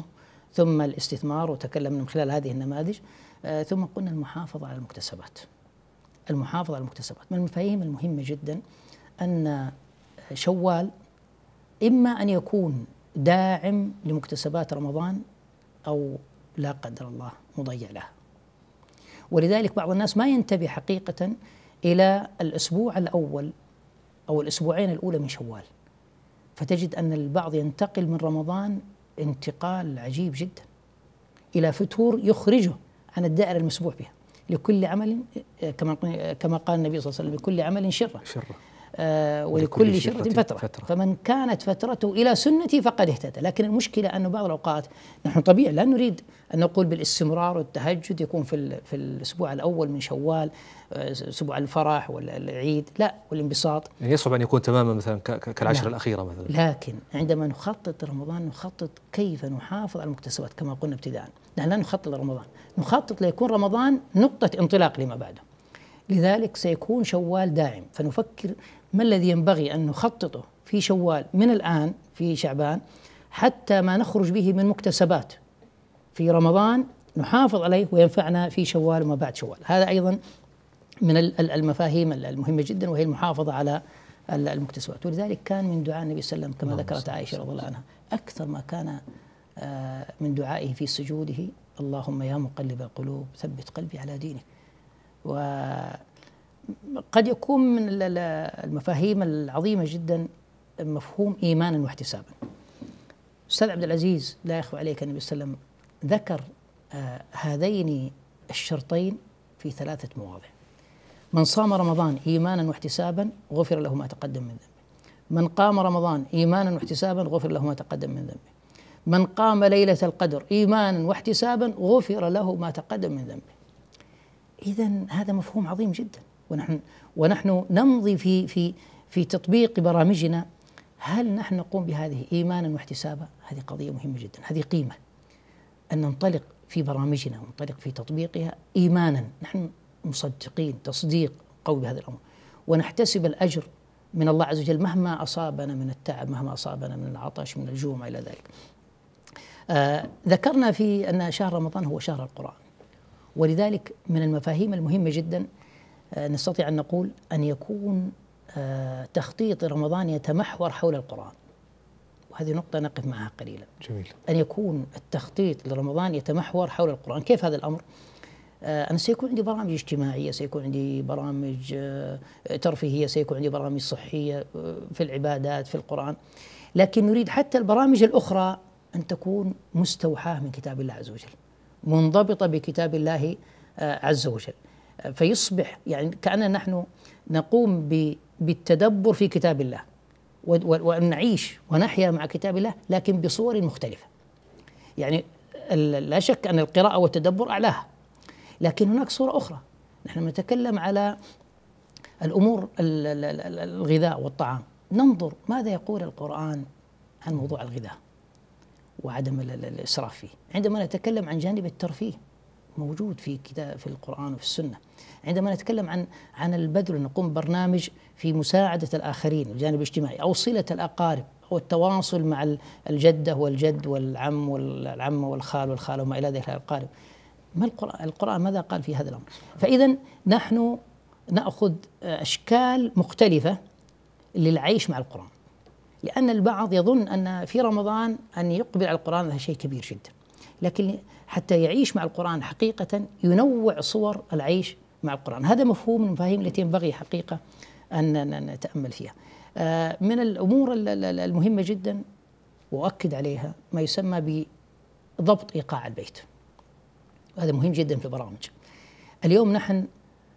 ثم الاستثمار وتكلمنا من خلال هذه النماذج آه، ثم قلنا المحافظة على المكتسبات. المحافظة على المكتسبات. من المفاهيم المهمة جدا أن شوال إما أن يكون داعم لمكتسبات رمضان أو لا قدر الله مضيع لها. ولذلك بعض الناس ما ينتبه حقيقة إلى الأسبوع الأول أو الأسبوعين الأولى من شوال. فتجد أن البعض ينتقل من رمضان انتقال عجيب جدا إلى فتور يخرجه عن الدائرة المسبوع بها لكل عمل كما كما قال النبي صلى الله عليه وسلم لكل عمل شرة آه ولكل ولكل شرة فترة. فترة. فمن كانت فترته إلى سنتي فقد اهتدى. لكن المشكلة أنه بعض الأوقات نحن طبيعي لا نريد أن نقول بالاستمرار والتهجد يكون في, في الأسبوع الأول من شوال آه، أسبوع الفرح والعيد لا والانبساط. يعني يصعب أن يكون تماما مثلا ك- ك- كالعشر نعم. الأخيرة مثلا. لكن عندما نخطط لرمضان نخطط كيف نحافظ على المكتسبات كما قلنا ابتداء. نحن لا نخطط لرمضان. نخطط ليكون رمضان نقطة انطلاق لما بعده. لذلك سيكون شوال داعم. فنفكر ما الذي ينبغي أن نخططه في شوال من الآن في شعبان حتى ما نخرج به من مكتسبات؟ في رمضان نحافظ عليه وينفعنا في شوال وما بعد شوال. هذا أيضا من المفاهيم المهمة جدا وهي المحافظة على المكتسبات. ولذلك كان من دعاء النبي صلى الله عليه وسلم كما ذكرت عائشة رضي الله عنها أكثر ما كان آه، من دعائه في سجوده اللهم يا مقلب القلوب ثبت قلبي على دينك. وقد يكون من المفاهيم العظيمة جدا مفهوم ايمانا واحتسابا. أستاذ عبد العزيز لا يخفى عليك النبي صلى الله عليه وسلم ذكر آه، هذين الشرطين في ثلاثة مواضع. من صام رمضان ايمانا واحتسابا غفر له ما تقدم من ذنبه. من قام رمضان ايمانا واحتسابا غفر له ما تقدم من ذنبه. من قام ليلة القدر ايمانا واحتسابا غفر له ما تقدم من ذنبه. اذا هذا مفهوم عظيم جدا. ونحن ونحن نمضي في في في تطبيق برامجنا. هل نحن نقوم بهذه إيمانا واحتسابا؟ هذه قضية مهمة جدا، هذه قيمة. أن ننطلق في برامجنا وننطلق في تطبيقها إيمانا، نحن مصدقين تصديق قوي بهذا الامر ونحتسب الأجر من الله عز وجل مهما أصابنا من التعب مهما أصابنا من العطش من الجوع ما إلى ذلك. آه ذكرنا في أن شهر رمضان هو شهر القرآن. ولذلك من المفاهيم المهمة جدا نستطيع أن نقول أن يكون آه تخطيط رمضان يتمحور حول القرآن. وهذه نقطة نقف معها قليلا. جميل. أن يكون التخطيط لرمضان يتمحور حول القرآن، كيف هذا الأمر؟ آه، أنا سيكون عندي برامج اجتماعية سيكون عندي برامج آه، ترفيهية سيكون عندي برامج صحية آه، في العبادات في القرآن لكن نريد حتى البرامج الأخرى أن تكون مستوحاة من كتاب الله عز وجل منضبطة بكتاب الله عز وجل فيصبح يعني كأننا نحن نقوم بالتدبر في كتاب الله وأن نعيش ونحيا مع كتاب الله لكن بصور مختلفة. يعني لا شك أن القراءة والتدبر أعلاها لكن هناك صورة أخرى. نحن نتكلم على الأمور الغذاء والطعام. ننظر ماذا يقول القرآن عن موضوع الغذاء وعدم الإسراف فيه. عندما نتكلم عن جانب الترفيه موجود في كتاب في القرآن وفي السنة. عندما نتكلم عن عن البذل نقوم برنامج في مساعدة الآخرين الجانب الاجتماعي أو صلة الأقارب أو التواصل مع الجدة والجد والعم والعم والخال والخالة وما إلى ذلك الأقارب. ما القرآن, القرآن ماذا قال في هذا الأمر؟ فإذا نحن نأخذ أشكال مختلفة للعيش مع القرآن. لأن البعض يظن أن في رمضان أن يقبل على القرآن هذا شيء كبير جدا. لكن حتى يعيش مع القرآن حقيقة ينوع صور العيش مع القرآن. هذا مفهوم من المفاهيم التي ينبغي حقيقة أن نتأمل فيها. آه، من الأمور المهمة جدا وأؤكد عليها ما يسمى بضبط إيقاع البيت. وهذا مهم جدا في البرامج. اليوم نحن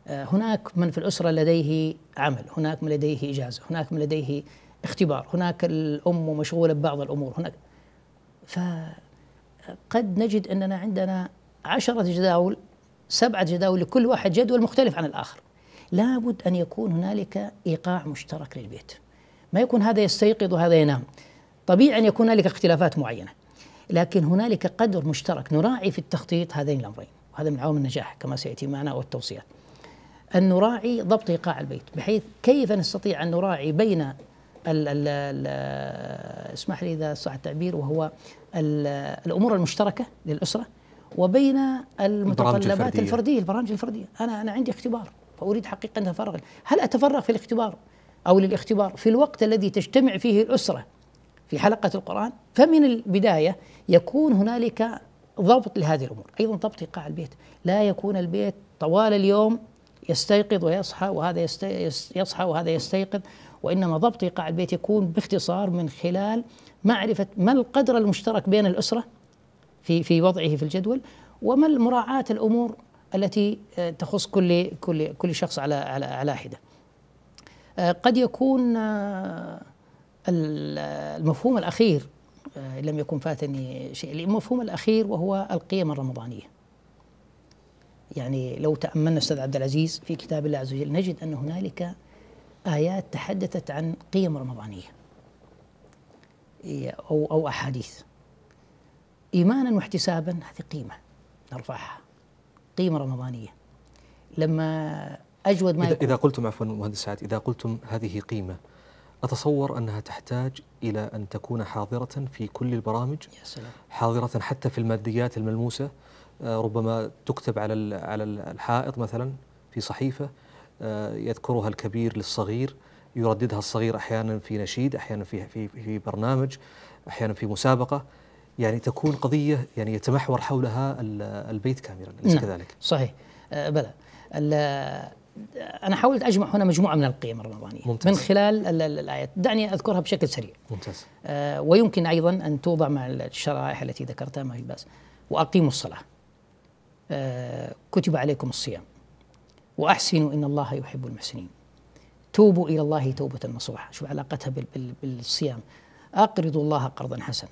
آه، هناك من في الأسرة لديه عمل هناك من لديه إجازة هناك من لديه اختبار هناك الأم مشغولة ببعض الأمور هناك. فقد نجد أننا عندنا عشرة جداول سبعة جداول لكل واحد جدول مختلف عن الآخر. لابد أن يكون هنالك إيقاع مشترك للبيت. ما يكون هذا يستيقظ وهذا ينام. طبيعي أن يكون هنالك اختلافات معينة. لكن هنالك قدر مشترك نراعي في التخطيط هذين الأمرين. وهذا من عوامل النجاح كما سيأتي معنا والتوصيات. أن نراعي ضبط إيقاع البيت بحيث كيف نستطيع أن نراعي بين ال ال ال اسمح لي إذا صح التعبير وهو الأمور المشتركة للأسرة وبين المتطلبات الفردية, البرامج الفردية. أنا أنا عندي اختبار فأريد حقيقه ان اتفرغ هل أتفرغ في الاختبار أو للاختبار؟ في الوقت الذي تجتمع فيه الأسرة في حلقة القرآن فمن البداية يكون هنالك ضبط لهذه الأمور. أيضا ضبط إيقاع البيت. لا يكون البيت طوال اليوم يستيقظ ويصحى وهذا يصحى وهذا يستيقظ. وإنما ضبط إيقاع البيت يكون باختصار من خلال معرفة ما القدر المشترك بين الأسرة في في وضعه في الجدول وما مراعاة الأمور التي آه، تخص كل كل كل شخص على على على حدة. آه، قد يكون آه، المفهوم الأخير لم يكن فاتني شيء المفهوم الأخير وهو القيم الرمضانية يعني لو تأملنا أستاذ عبد العزيز في كتاب الله عز وجل نجد أن هنالك آيات تحدثت عن قيم رمضانية. أو أو أحاديث. إيمانا واحتسابا هذه قيمة نرفعها. قيمة رمضانية. لما أجود ما إذا, يكون إذا قلتم عفوا مهندس سعد إذا قلتم هذه قيمة أتصور أنها تحتاج إلى أن تكون حاضرة في كل البرامج يا سلام. حاضرة حتى في الماديات الملموسة. آه، ربما تكتب على على ال- الحائط مثلا في صحيفة. يذكرها الكبير للصغير يرددها الصغير أحيانا في نشيد أحيانا في في في برنامج أحيانا في مسابقة. يعني تكون قضية يعني يتمحور حولها ال- البيت كاملا أليس نعم. كذلك؟ صحيح. آه بلى. أنا حاولت أجمع هنا مجموعة من القيم الرمضانية. ممتاز. من خلال ال- ال- الآيات. دعني أذكرها بشكل سريع. ممتاز. آه، ويمكن أيضا أن توضع مع الشرائح التي ذكرتها ما في باس وأقيموا الصلاة. آه، كتب عليكم الصيام. وأحسنوا إن الله يحب المحسنين. توبوا إلى الله توبة نصوحة. شوف علاقتها بال- بال- بالصيام. أقرضوا الله قرضا حسنا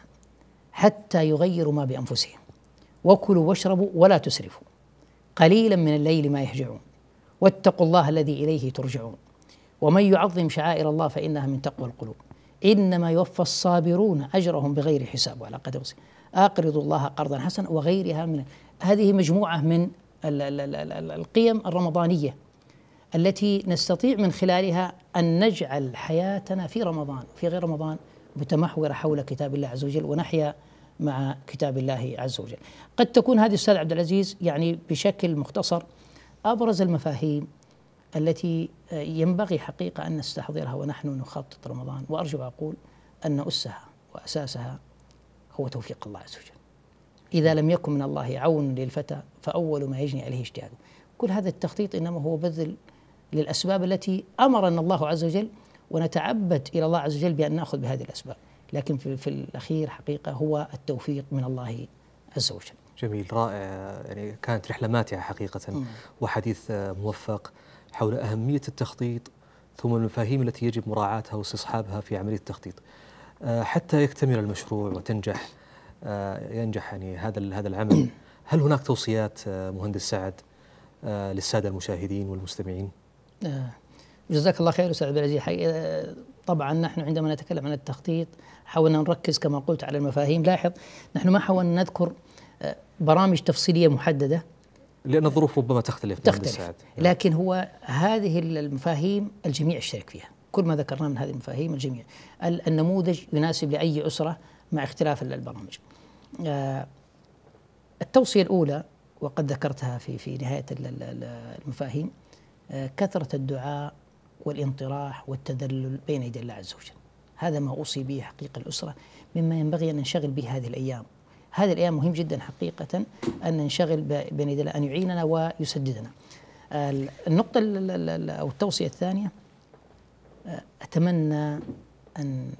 حتى يغيروا ما بأنفسهم. وكلوا واشربوا ولا تسرفوا. قليلا من الليل ما يهجعون. واتقوا الله الذي إليه ترجعون. ومن يعظم شعائر الله فإنها من تقوى القلوب. إنما يوفى الصابرون أجرهم بغير حساب. وعلى قدر وصف. أقرضوا الله قرضا حسنا وغيرها من هذه مجموعة من القيم الرمضانية التي نستطيع من خلالها أن نجعل حياتنا في رمضان في غير رمضان متمحوره حول كتاب الله عز وجل ونحيا مع كتاب الله عز وجل. قد تكون هذه أستاذ عبد العزيز يعني بشكل مختصر أبرز المفاهيم التي ينبغي حقيقة أن نستحضرها ونحن نخطط رمضان وأرجو أقول أن اسها وأساسها هو توفيق الله عز وجل. إذا لم يكن من الله عون للفتى فأول ما يجني عليه اجتهاده. كل هذا التخطيط إنما هو بذل للأسباب التي أمرنا الله عز وجل ونتعبد إلى الله عز وجل بأن نأخذ بهذه الأسباب، لكن في, في الأخير حقيقة هو التوفيق من الله عز وجل. جميل رائع. يعني كانت رحلة ماتعة حقيقة وحديث موفق حول أهمية التخطيط ثم المفاهيم التي يجب مراعاتها واستصحابها في عملية التخطيط. آه، حتى يكتمل المشروع وتنجح. ينجح يعني هذا هذا العمل. هل هناك توصيات آه، مهندس سعد آه، للسادة المشاهدين والمستمعين؟ آه، جزاك الله خير أستاذ عبد العزيز. آه، طبعا نحن عندما نتكلم عن التخطيط حاولنا نركز كما قلت على المفاهيم. لاحظ نحن ما حاولنا نذكر آه، برامج تفصيلية محددة. لأن الظروف ربما تختلف تختلف. سعد. لكن هو هذه المفاهيم الجميع يشترك فيها. كل ما ذكرناه من هذه المفاهيم الجميع. ال- النموذج يناسب لأي أسرة. مع اختلاف ال- البرامج آه، التوصية الأولى وقد ذكرتها في في نهاية ال- ال- ال- المفاهيم آه، كثرة الدعاء والانطراح والتذلل بين يدي الله عز وجل. هذا ما أوصي به حقيقة الأسرة مما ينبغي أن ننشغل به هذه الأيام. هذه الأيام مهم جدا حقيقة أن ننشغل بين يدي الله أن يعيننا ويسددنا. ال- النقطة ال- ال- ال- أو التوصية الثانية آه، أتمنى أن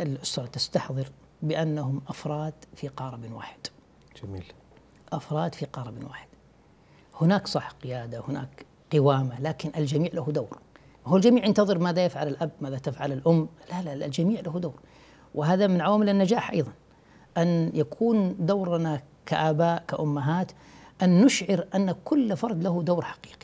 الأسرة تستحضر بأنهم أفراد في قارب واحد. جميل. أفراد في قارب واحد. هناك صح قيادة هناك قوامة لكن الجميع له دور. هو الجميع ينتظر ماذا يفعل الأب ماذا تفعل الأم. لا لا, لا الجميع له دور. وهذا من عوامل النجاح أيضا. أن يكون دورنا كآباء كأمهات أن نشعر أن كل فرد له دور حقيقي.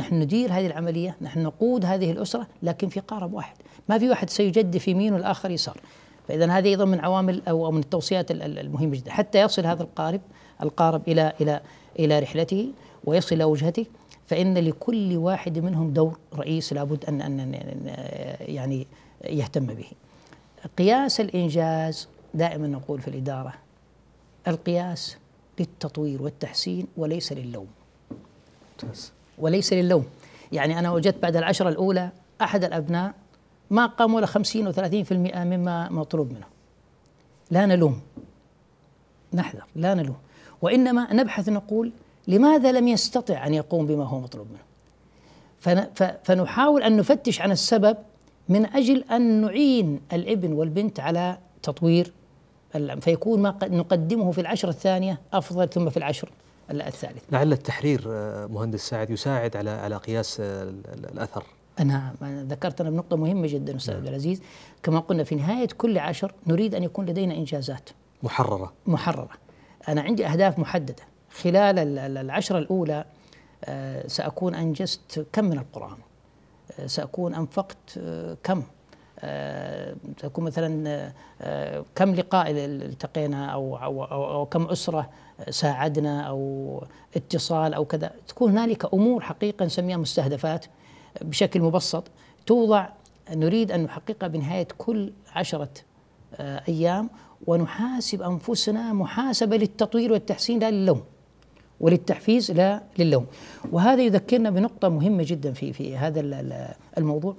نحن ندير هذه العملية نحن نقود هذه الأسرة لكن في قارب واحد. ما في واحد سيجدف يمين والآخر يسار. فإذا هذه أيضا من عوامل أو من التوصيات ال- ال- المهمة جدا. حتى يصل هذا القارب القارب إلى إلى إلى رحلته ويصل إلى وجهته فإن لكل واحد منهم دور رئيس لابد أن أن- يعني يهتم به. قياس الإنجاز دائما نقول في الإدارة القياس للتطوير والتحسين وليس للوم. ممتاز. وليس للوم. يعني أنا وجدت بعد العشرة الأولى أحد الأبناء ما قام ولا 50 و 30% مما مطلوب منه. لا نلوم. نحذر. لا نلوم. وإنما نبحث نقول لماذا لم يستطع أن يقوم بما هو مطلوب منه. فنحاول أن نفتش عن السبب من أجل أن نعين الابن والبنت على تطوير فيكون ما قد نقدمه في العشر الثانية أفضل ثم في العشر. ال- الثالث. لعل التحرير آه، مهندس سعد يساعد على على قياس آه، ال- ال- الأثر. نعم أنا ذكرت أنا بنقطة مهمة جدا أستاذ عبد العزيز. كما قلنا في نهاية كل عشر نريد أن يكون لدينا إنجازات. محررة. محررة. أنا عندي أهداف محددة. خلال ال- ال- العشرة الأولى آه، سأكون أنجزت كم من القرآن. سأكون أنفقت كم. تكون مثلا كم لقاء التقينا أو, أو, أو, أو كم أسرة ساعدنا أو اتصال أو كذا. تكون هنالك أمور حقيقة نسميها مستهدفات بشكل مبسط. توضع نريد أن نحققها بنهاية كل عشرة آه، أيام ونحاسب أنفسنا محاسبة للتطوير والتحسين لا للوم وللتحفيز لا للوم. وهذا يذكرنا بنقطة مهمة جدا في في هذا الموضوع.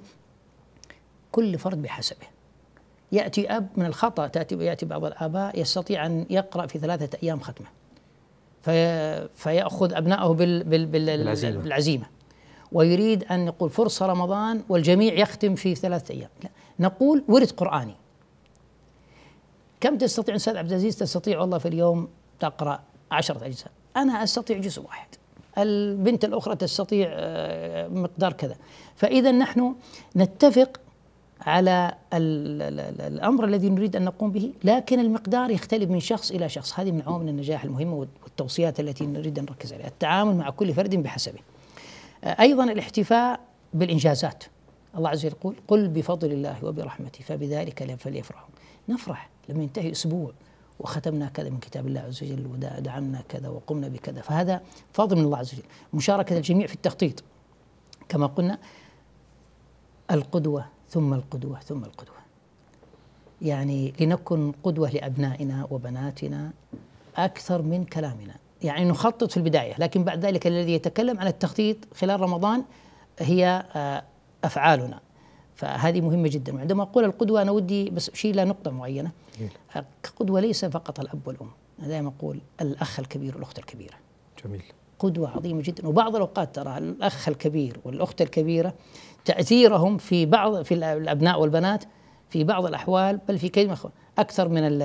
كل فرد بحسبه. يأتي أب من الخطأ تأتي يأتي بعض الآباء يستطيع أن يقرأ في ثلاثة أيام ختمة. في فيأخذ أبنائه بال بال بال بالعزيمة. بالعزيمة. ويريد أن يقول فرصة رمضان والجميع يختم في ثلاثة أيام. لا نقول ورد قرآني. كم تستطيع أستاذ عبد العزيز تستطيع والله في اليوم تقرأ عشرة أجزاء؟ أنا أستطيع جزء واحد. البنت الأخرى تستطيع آه، مقدار كذا. فإذا نحن نتفق على الأمر الذي نريد أن نقوم به، لكن المقدار يختلف من شخص إلى شخص، هذه من عوامل النجاح المهمة والتوصيات التي نريد أن نركز عليها، التعامل مع كل فرد بحسبه. أيضا الاحتفاء بالإنجازات. الله عز وجل يقول: قل بفضل الله وبرحمته فبذلك فليفرحوا. نفرح لما ينتهي أسبوع وختمنا كذا من كتاب الله عز وجل ودعمنا كذا وقمنا بكذا، فهذا فضل من الله عز وجل، مشاركة الجميع في التخطيط. كما قلنا القدوة ثم القدوة ثم القدوة. يعني لنكن قدوة لأبنائنا وبناتنا أكثر من كلامنا. يعني نخطط في البداية لكن بعد ذلك الذي يتكلم عن التخطيط خلال رمضان هي آه، أفعالنا. فهذه مهمة جدا. وعندما أقول القدوة أنا ودي بس أشير إلى نقطة معينة. قدوة ليس فقط الأب والأم. أنا دائما أقول الأخ الكبير والأخت الكبيرة. جميل. قدوة عظيمة جدا. وبعض الأوقات ترى الأخ الكبير والأخت الكبيرة تأثيرهم في بعض في الأبناء والبنات في بعض الأحوال بل في كلمة أكثر من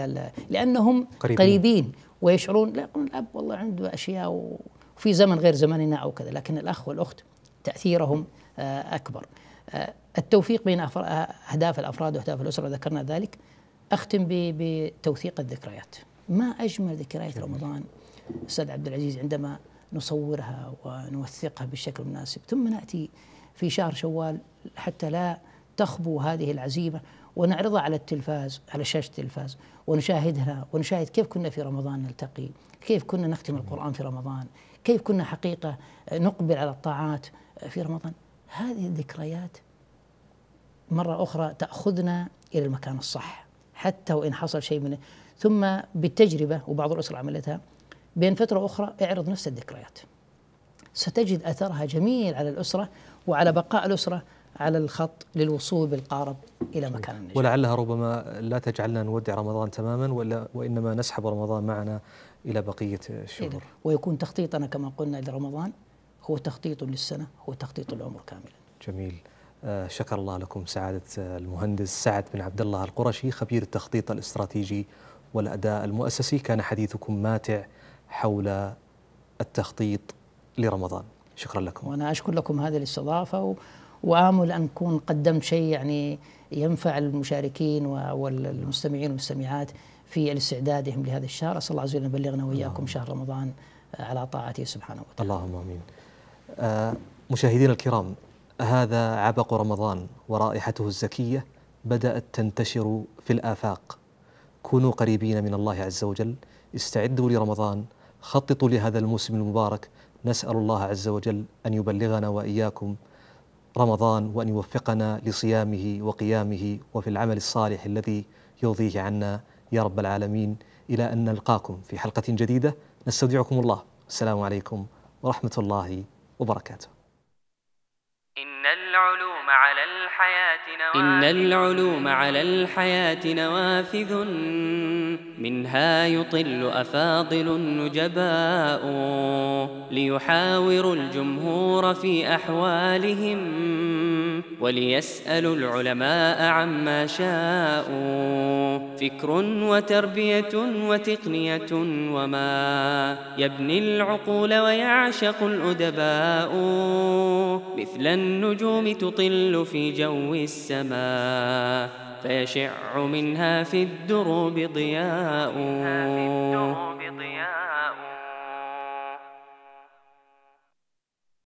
لأنهم قريبين, قريبين ويشعرون لا الأب والله عنده أشياء وفي زمن غير زمننا أو كذا لكن الأخ والأخت تأثيرهم آه، أكبر. آه، التوفيق بين أهداف الأفراد وأهداف الأسرة ذكرنا ذلك. أختم بتوثيق الذكريات. ما أجمل ذكريات رمضان أستاذ عبد العزيز عندما نصورها ونوثقها بالشكل المناسب ثم نأتي في شهر شوال حتى لا تخبو هذه العزيمة ونعرضها على التلفاز على شاشة التلفاز ونشاهدها ونشاهد كيف كنا في رمضان نلتقي كيف كنا نختم القرآن في رمضان كيف كنا حقيقة نقبل على الطاعات في رمضان. هذه الذكريات مرة أخرى تأخذنا إلى المكان الصح حتى وإن حصل شيء منه. ثم بالتجربة وبعض الأسر عملتها بين فترة أخرى اعرض نفس الذكريات. ستجد أثرها جميل على الأسرة وعلى بقاء الأسرة على الخط للوصول بالقارب إلى مكان النجاح ولعلها ربما لا تجعلنا نودع رمضان تماما ولا وإنما نسحب رمضان معنا إلى بقية الشهور. ويكون تخطيطنا كما قلنا لرمضان هو تخطيط للسنة هو تخطيط العمر كاملا. جميل. آه شكر الله لكم سعادة المهندس سعد بن عبد الله القرشي خبير التخطيط الاستراتيجي والأداء المؤسسي. كان حديثكم ماتع. حول التخطيط لرمضان. شكرا لكم. وأنا أشكر لكم هذه الاستضافة وآمل أن أكون قدمت شيء يعني ينفع المشاركين والمستمعين والمستمعات في الاستعدادهم لهذا الشهر. أسأل الله عز وجل أن يبلغنا وإياكم شهر رمضان على طاعته سبحانه وتعالى. اللهم آمين. آه مشاهدينا الكرام هذا عبق رمضان ورائحته الزكية بدأت تنتشر في الآفاق. كونوا قريبين من الله عز وجل. استعدوا لرمضان. خططوا لهذا الموسم المبارك. نسأل الله عز وجل أن يبلغنا وإياكم رمضان وأن يوفقنا لصيامه وقيامه وفي العمل الصالح الذي يرضيه عنا. يا رب العالمين إلى أن نلقاكم في حلقة جديدة. نستودعكم الله. السلام عليكم ورحمة الله وبركاته. إن العلوم على الحياة نوافذ. إن العلوم على الحياة نوافذ. منها يطل أفاضل النجباء ليحاوروا الجمهور في أحوالهم وليسألوا العلماء عما شاءوا. فكر وتربية وتقنية وما يبني العقول ويعشق الأدباء. مثل النجوم تطل في جو السماء فيشع منها في الدروب ضياء.